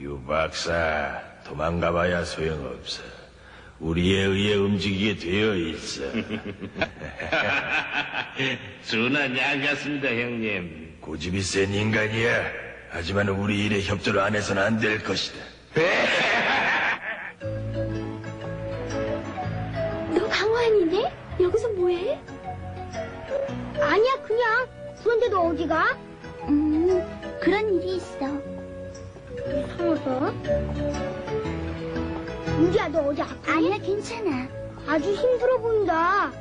유 박사, 도망가봐야 소용없어. 우리에 의해 움직이게 되어 있어. 준하지 않겠습니다, 형님. 고집이 센 인간이야. 하지만 우리 일에 협조를 안 해서는 안 될 것이다. 너 강화한이네? 여기서 뭐해? 아니야, 그냥. 그런데 너 어디가? 음, 그런 일이 있어. 이상하다. 유리야, 너 어디 아프니? 아니야, 괜찮아. 아주 힘들어 보인다.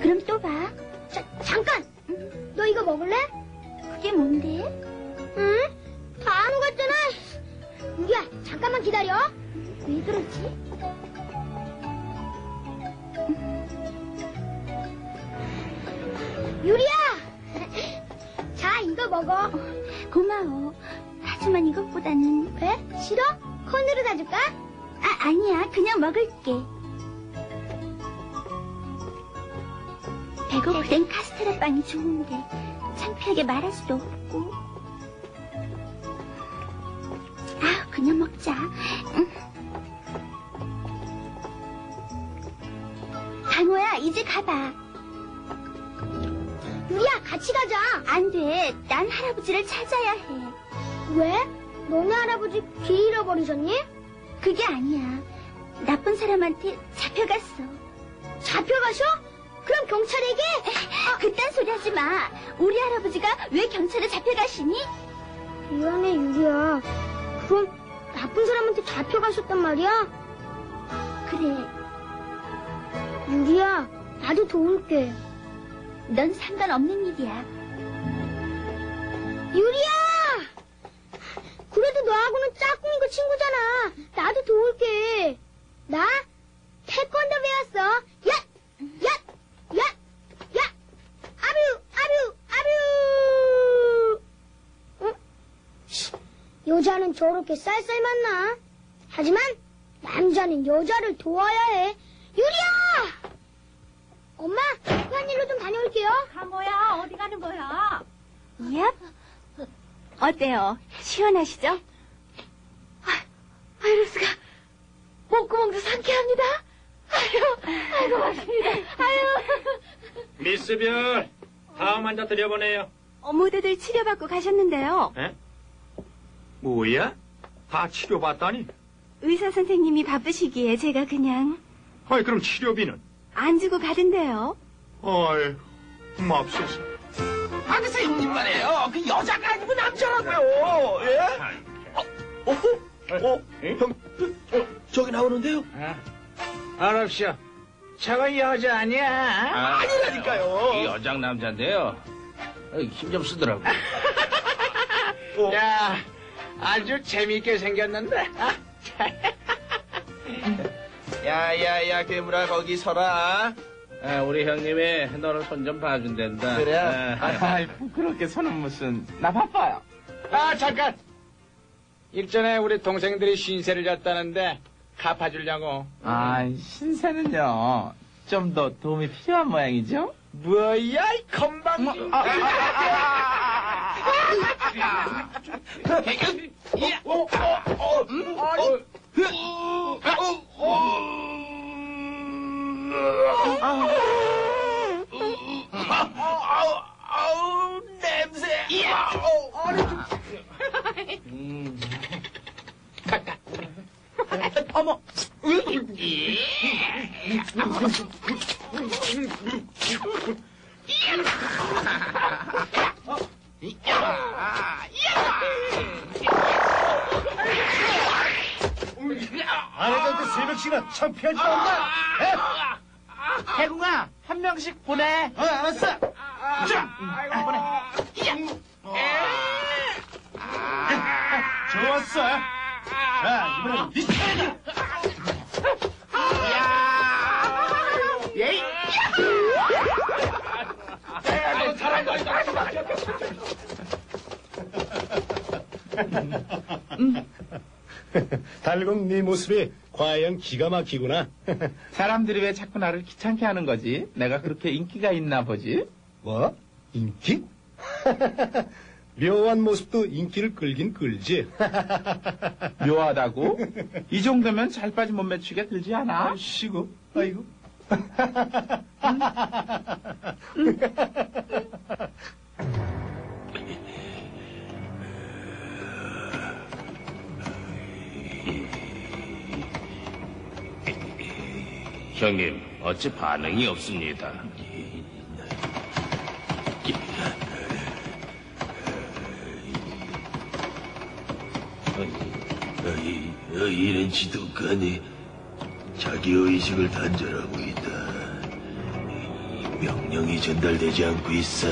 그럼 또 봐. 자, 잠깐! 너 이거 먹을래? 그게 뭔데? 응? 다 안 오갔잖아. 유리야, 잠깐만 기다려. 왜 그러 먹어. 고마워. 하지만 이것보다는. 왜? 싫어? 콘으로 사줄까? 아, 아니야. 그냥 먹을게. 배고플 땐 카스테라 빵이 좋은데 창피하게 말할 수도 없고. 아, 그냥 먹자. 응. 강호야, 이제 가봐. 같이 가자. 안 돼. 난 할아버지를 찾아야 해. 왜? 너네 할아버지 길 잃어버리셨니? 그게 아니야. 나쁜 사람한테 잡혀갔어. 잡혀가셔? 그럼 경찰에게? 그딴 소리 하지 마. 우리 할아버지가 왜 경찰에 잡혀가시니? 미안해, 유리야. 그럼 나쁜 사람한테 잡혀가셨단 말이야? 그래. 유리야, 나도 도울게. 넌 상관없는 일이야. 유리야! 그래도 너하고는 짝꿍이고 친구잖아. 나도 도울게. 나 태권도 배웠어. 야! 야! 야! 야! 아뷰! 아뷰! 어? 씨, 여자는 저렇게 쌀쌀 맞나? 하지만 남자는 여자를 도와야 해. 유리야! 엄마, 한 일로 좀 다녀올게요. 강호야, 어디 가는 거야? 얍. 어때요? 시원하시죠? 아, 바이러스가 목구멍도 상쾌합니다. 아유, 아이고, 맞습니다. 아유. 미스별, 다음 환자 들여보내요. 어, 모두들 치료받고 가셨는데요. 에? 뭐야? 다 치료받다니? 의사 선생님이 바쁘시기에 제가 그냥 아이, 그럼 치료비는? 안 주고 가던데요. 어이, 맙소사. 아, 그래서 형님 말이에요. 그 여자가 아니고 남자라고요. 예? 어, 어, 어, 형, 어, 저기 나오는데요? 알았어. 저거 여자 아니야? 아니라니까요. 여장 남자인데요. 힘 좀 쓰더라고. 어. 야, 아주 재밌게 생겼는데. 야, 야, 야, 괴물아, 거기 서라. 아, 우리 형님이 너를 손 좀 봐준댄다. 그래? 아, 아이, 부끄럽게 손은 무슨. 나 바빠요. 아, 잠깐. 일전에 우리 동생들이 신세를 졌다는데 갚아주려고. 아, 신세는요. 좀 더 도움이 필요한 모양이죠? 뭐야, 이 건방지. 아, 아, 아, 냄새. 어머. 아내한테 세 명 씩이나 창피하지 않나? 해궁아, 한 명씩 보내. 어, 알았어. 자, 보내. 좋았어. 자, 이번엔 네 차례다. 예이. 다 달군 네 모습이 과연 기가 막히구나. 사람들이 왜 자꾸 나를 귀찮게 하는 거지? 내가 그렇게 인기가 있나 보지? 뭐? 인기? 묘한 모습도 인기를 끌긴 끌지. 묘하다고? 이 정도면 잘 빠진 몸매축에 들지 않아? 아이고, 아이고. 형님, 어찌 반응이 없습니다. 어, 이런 지독하니 자기 의식을 단절하고 있다. 명령이 전달되지 않고 있어.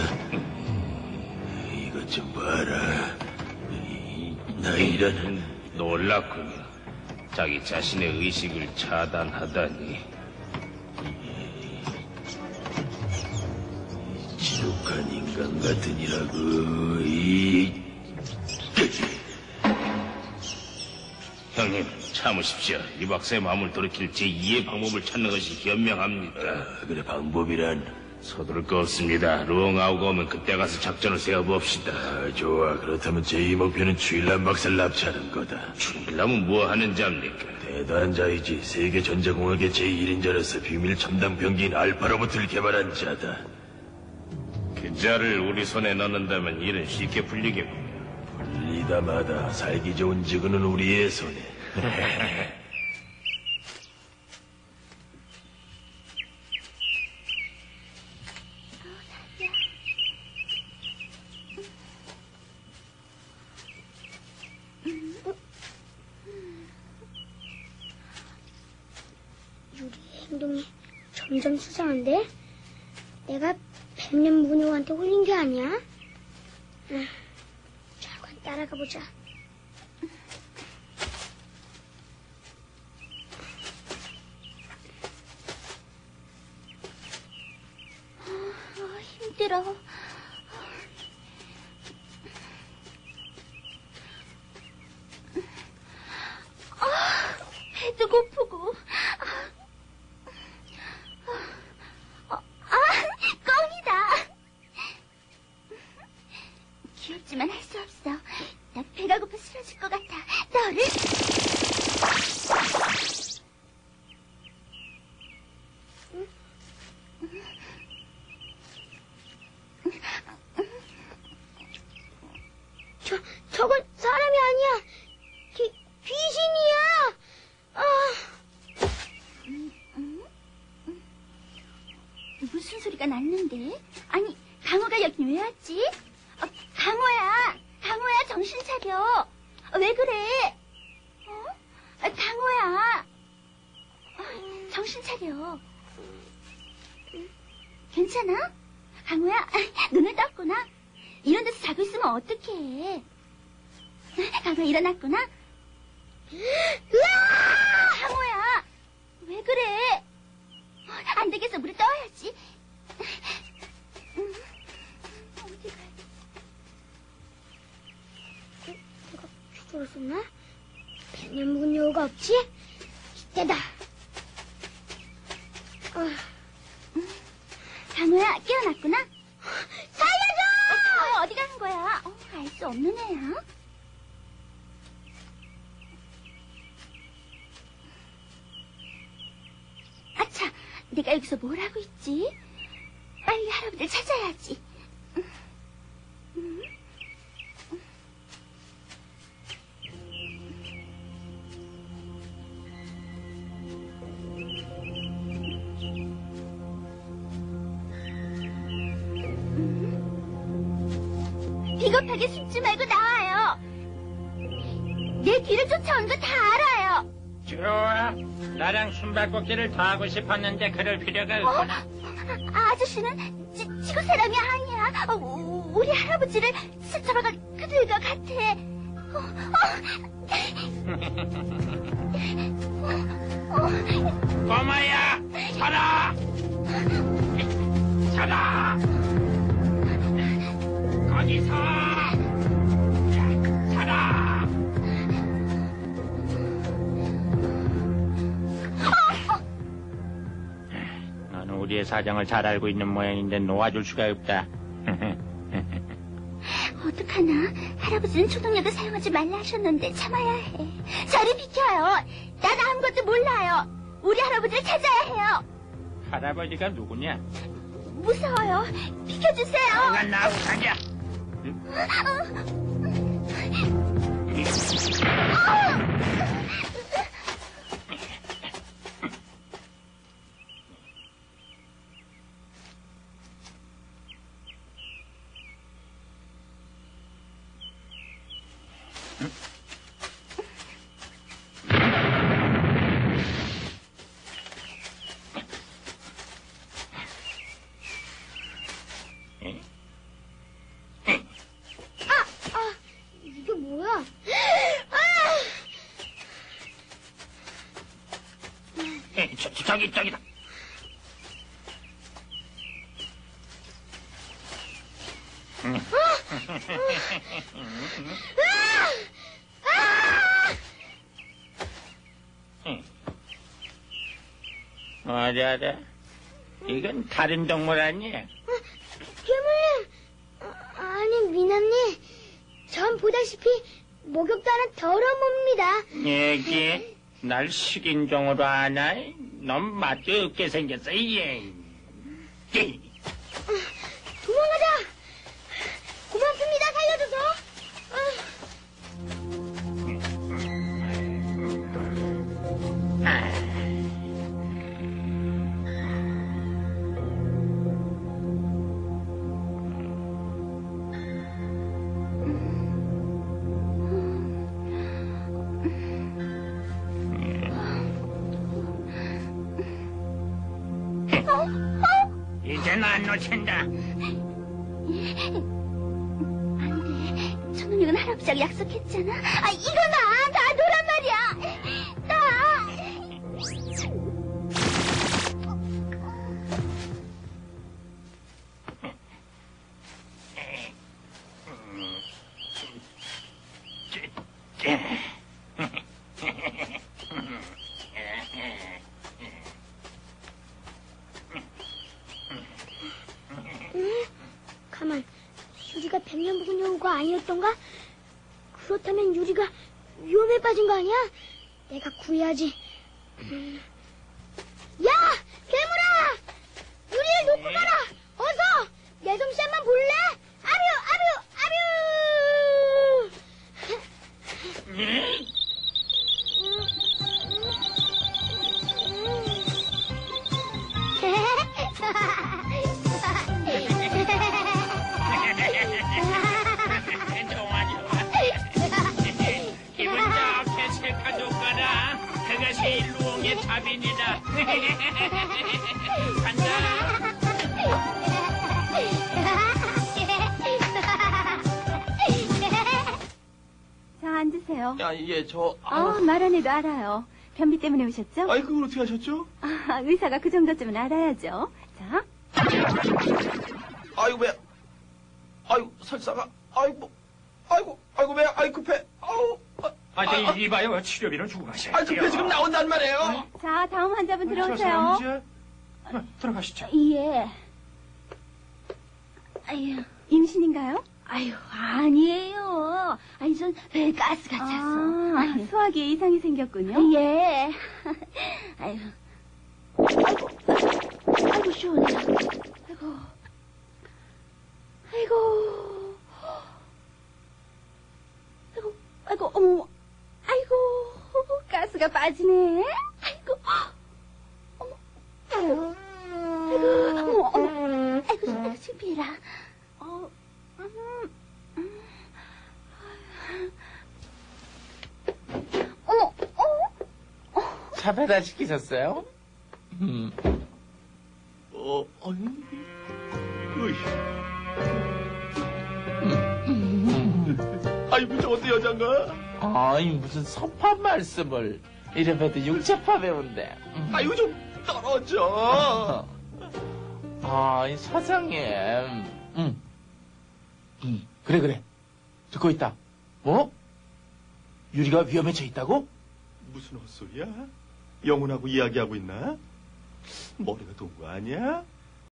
이것 좀 봐라. 나 이런 놀랍군요. 자기 자신의 의식을 차단하다니. 지독한 인간 같으니라고. 이 형님, 참으십시오. 이 박사의 마음을 돌이킬 제2의 방법을 찾는 것이 현명합니다. 아, 그래 방법이란. 서두를 거 없습니다. 루엉아우가 오면 그때 가서 작전을 세워봅시다. 아, 좋아. 그렇다면 제2 목표는 주일란 박사를 납치하는 거다. 죽이려면 뭐 하는 자입니까? 대단한 자이지. 세계 전자공학의 제1인자로서 비밀 첨단 병기인 알파로봇을 개발한 자다. 그 자를 우리 손에 넣는다면 일은 쉽게 풀리겠군요. 풀리다 마다 살기 좋은 지구는 우리의 손에. 유리의 행동이 점점 수상한데? 백년 무녀한테 홀린 게 아니야? 응. 잠깐 따라가 보자. 아, 힘들어. 아, 배도 고프고. 아, 아, 껌이다. 귀엽지만 할 수 없어. 나 배가 고파 쓰러질 것 같아. 너를 저, 저건 사람이 아니야. 귀, 귀신이야. 아. 무슨 소리가 났는데? 아니, 강호가 여긴 왜 왔지? 어, 강호야, 강호야, 정신 차려. 어, 왜 그래? 어? 아, 강호야. 아, 정신 차려. 괜찮아? 강호야, 눈을 떴구나. 이런 데서 자고 있으면 어떡해. 강호야, 일어났구나. 으아! 강호야, 왜 그래? 어, 안 되겠어, 물에 떠야지. 음, 어디 가야 돼? 어, 내가 죽었었나? 백년 묵은 여우가 없지? 이때다. 어. 강호야, 깨어났구나? 살려줘! 어, 어디 가는 거야? 어, 알 수 없는 애야. 내가 여기서 뭘 하고 있지? 빨리 할아버지를 찾아야지. 비겁하게 숨지 말고 나와요. 내 뒤를 쫓아온 거 다 알아요. 좋아. 나랑 숨바꼭질을 더 하고 싶었는데 그럴 필요가 어? 없구나. 아, 아저씨는 지, 지구 사람이 아니야. 어, 우- 우리 할아버지를 스쳐박을 그들과 같아. 어, 어. 꼬마야, 살아! 살아! 거기서! 사정을 잘 알고 있는 모양인데 놓아줄 수가 없다. 어떡하나? 할아버지는 초능력을 사용하지 말라 하셨는데 참아야 해. 저리 비켜요. 난 아무것도 몰라요. 우리 할아버지를 찾아야 해요. 할아버지가 누구냐? 무서워요. 비켜주세요. 난 나하고 가자. 이게 뭐야? 에이, 저, 저, 저기 저기다. 어자자, 이건 다른 동물 아니야? 미남님. 전 보다시피 하는 더러운 몸입니다. 얘기, 날 식인종으로 하나? 넌 맛도 없게 생겼어, 예. 예. 안 놓친다. 안 돼. 천운육은 할아버지하고 약속했잖아. 아, 이거 나! 아니었던가? 그렇다면 유리가 위험에 빠진 거 아니야? 내가 구해야지. 음. 야! 괴물아! 유리를 놓고 가라! 어서! 내 솜씨 한번 볼래? 아류! 아류! 아류! 답입니다. 간다. 자, 앉으세요. 야, 이게 저, 아, 말안 해도 알아요. 변비 때문에 오셨죠? 아이, 그걸 어떻게 하셨죠? 아, 의사가 그 정도쯤은 알아야죠. 자, 아이고, 배. 아이고, 설사가. 아이고, 아이고, 아이고, 배. 아이, 급해. 아, 아, 저 이봐요. 치료비는 주고 가셔야 아이, 급해. 지금 나온단 말이에요. 자, 다음 환자분 들어오세요. 들어가시죠. 예. 아유, 임신인가요? 아유, 아니에요. 아니, 전 배에 가스가 찼어. 아, 소화기에 이상이 생겼군요. 예. 아유. 아이고, 아이고, 시원해. 아이고. 아이고, 아이고, 어머. 아이고, 가스가 빠지네. 아이고. 어머. 아이고, 어머, 어머. 아이고, 창피해라. 어, 음, 어머, 어머. 차 배달 시키셨어요? 음. 어, 아유. 으이. 아이고, 저 어때, 여잔가? 아이, 무슨 선파 말씀을. 이래봬도 육체파 배운데. 음. 아이고, 좀 떨어져. 아, 이 사장님. 응. 음, 그래, 그래. 듣고 있다. 뭐? 유리가 위험에 처해 있다고? 무슨 헛소리야? 영훈하고 이야기하고 있나? 머리가 돈 거 아니야?